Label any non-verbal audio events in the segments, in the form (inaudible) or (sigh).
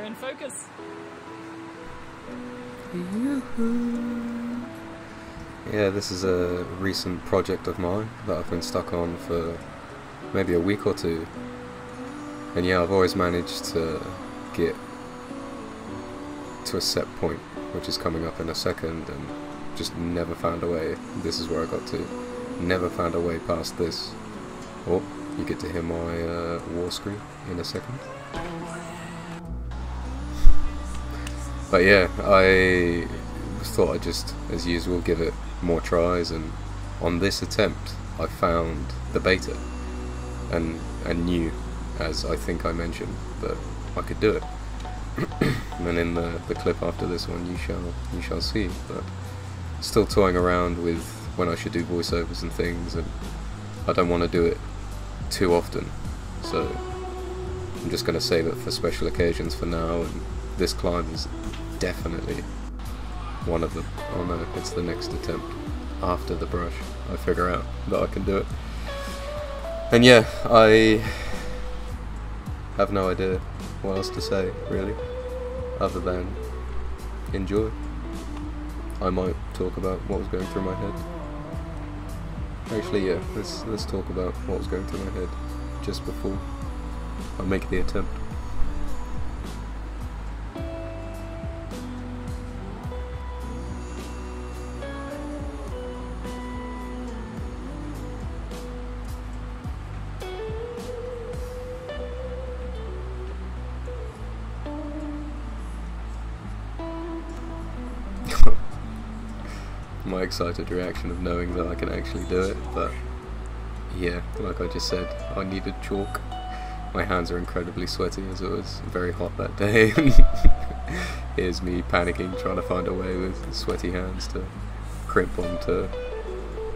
We're in focus. Yeah, this is a recent project of mine that I've been stuck on for maybe a week or two. And yeah, I've always managed to get to a set point, which is coming up in a second, and just never found a way. This is where I got to. Never found a way past this. Oh, you get to hear my uh, war scream in a second. But yeah, I thought I'd just, as usual, give it more tries, and on this attempt, I found the beta, and and knew, as I think I mentioned, that I could do it. (clears throat) and in the the clip after this one, you shall you shall see. But still toying around with when I should do voiceovers and things, and I don't want to do it too often, so I'm just going to save it for special occasions for now. And this climb is definitely one of them. Oh no, it's the next attempt after the brush. I figure out that I can do it. And yeah, I have no idea what else to say, really, other than enjoy. I might talk about what was going through my head. Actually, yeah, let's let's talk about what was going through my head just before I make the attempt. My excited reaction of knowing that I can actually do it, but yeah, like I just said, I needed chalk. My hands are incredibly sweaty as it was very hot that day. (laughs) Here's me panicking, trying to find a way with sweaty hands to crimp onto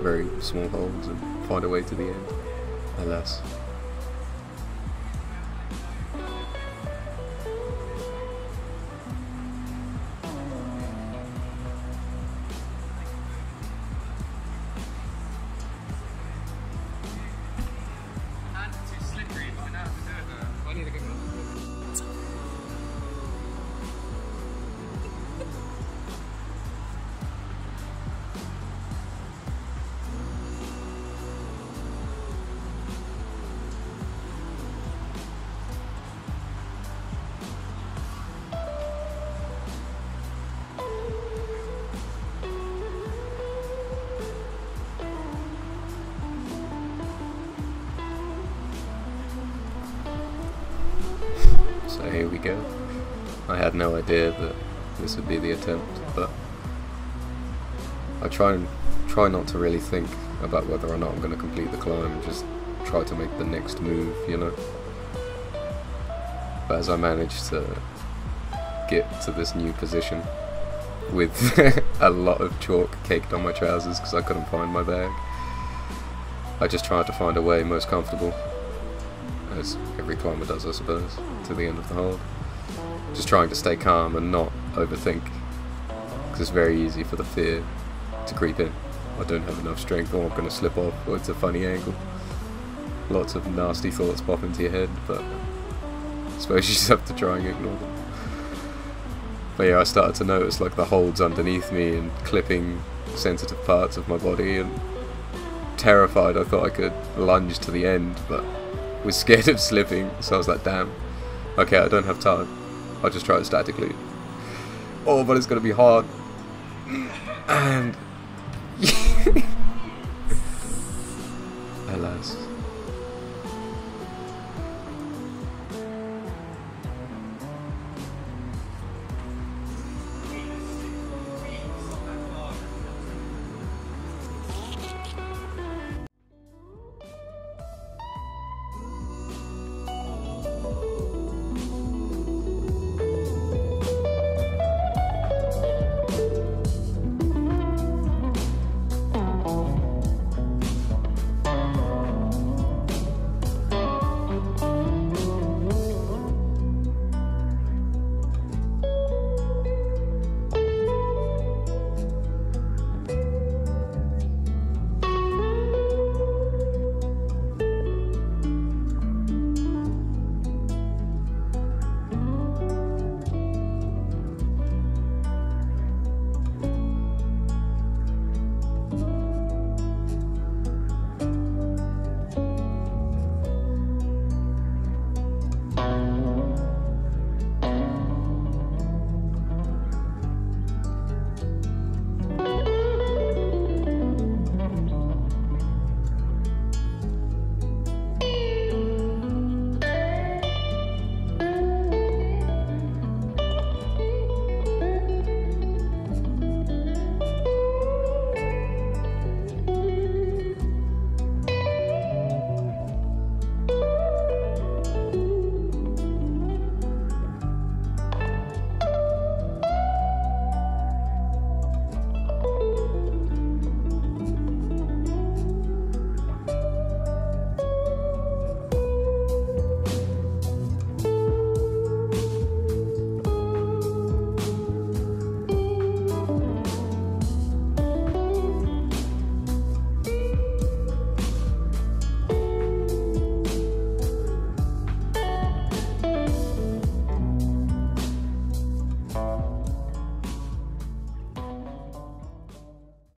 very small holes and find a way to the end. Alas. So here we go. I had no idea that this would be the attempt, but I try and try not to really think about whether or not I'm going to complete the climb. Just try to make the next move, you know. But as I managed to get to this new position with (laughs) a lot of chalk caked on my trousers because I couldn't find my bag, I just tried to find a way most comfortable as every climber does, I suppose, to the end of the hold. Just trying to stay calm and not overthink, because it's very easy for the fear to creep in. I don't have enough strength, or I'm going to slip off, or it's a funny angle. Lots of nasty thoughts pop into your head, but I suppose (laughs) you just have to try and ignore them. But yeah, I started to notice like the holds underneath me and clipping sensitive parts of my body, and terrified I thought I could lunge to the end, but was scared of slipping, so I was like, damn, okay, I don't have time. I'll just try it statically. Oh, but it's gonna be hard. And (laughs) alas.